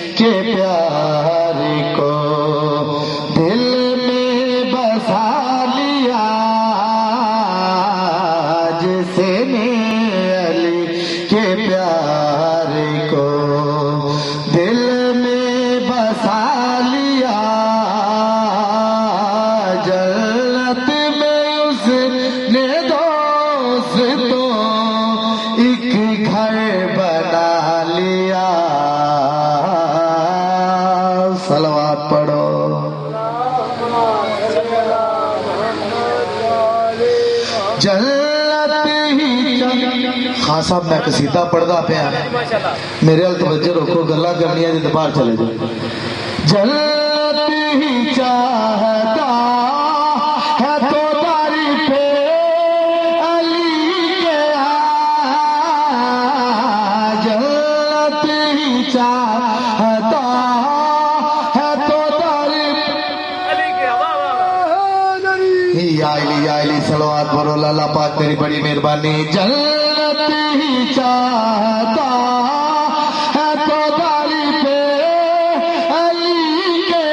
के प्यार को दिल में बसा लिया। जिसने अली के प्यार को दिल में बसा लिया। जन्नत सलवात पढ़ो। जन्नत ही साहब, मैं कसीदा पढ़दा पिया। मेरे हल तवज्जो रखो गल्ला करनियाँ जे बाहर चले जाओ। जन्नत ही चाहता, है तो ही चाहता। अली सलवात भरो लाला पाक तेरी बड़ी मेहरबानी। जन्नत ही चाहता है तो तारीफे अली के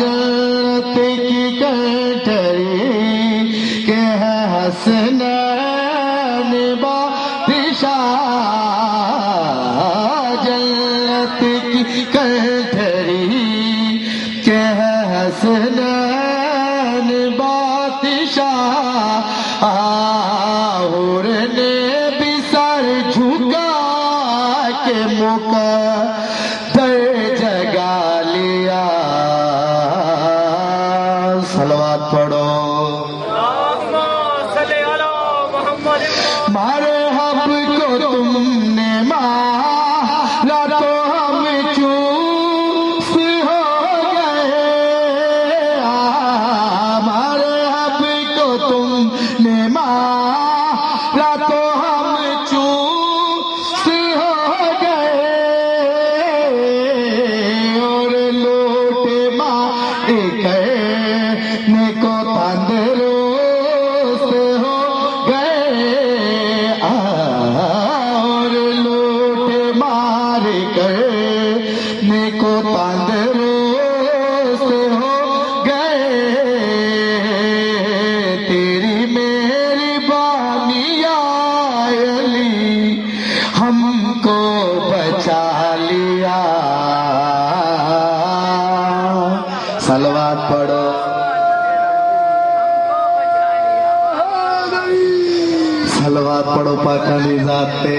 जन्नत की कटरी के है हसनैन बादशाह जन्नत की कटरी भी सर के मुका सलवात पढ़ो। सलवार पढ़ो दी जात पे।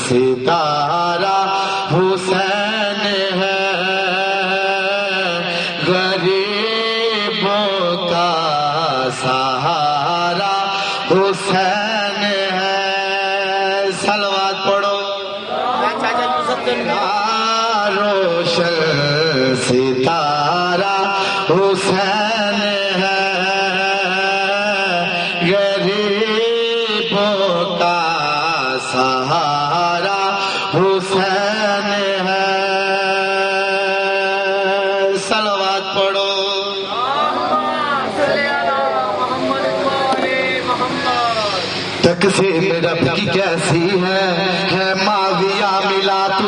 सितारा हुसैन है, गरीबों का सहारा हुसैन है। सलवार पढ़ो रोशन सितारा हुसैन है। सहारा हुसैन है। सलवात पढ़ो। रब की कैसी है है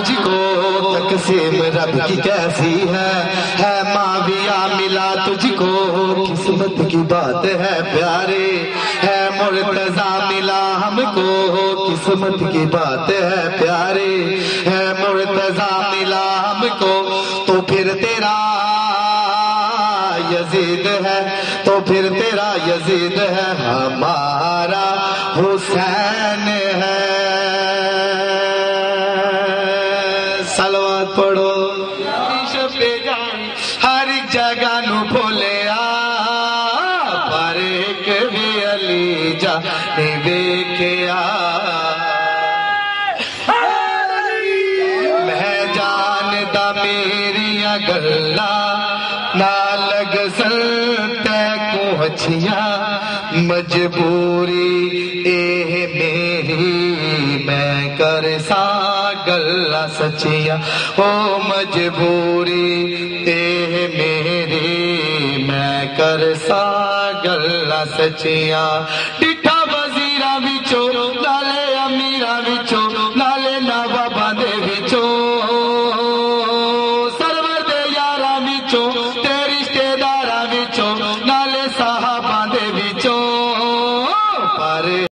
तुझको। तकसीम रब की कैसी है? है माविया मिला तुझको। किस्मत की बात है प्यारे। है मुर्तजा मिला हमको। किस्मत की बात है प्यारे। है मुर्तजा मिला हमको। तो फिर तेरा यजीद है। तो फिर तेरा यजीद है। हमारा हुसैन है। अली जा वेख्या मैं जानदा मेरिया गल्ला ना लग सकते को अच्छिया मजबूरी एह मेरी मैं कर सा गल्ला सचिया। ओ मजबूरी मेरी मैं कर सा गल्ला सचिया डिठा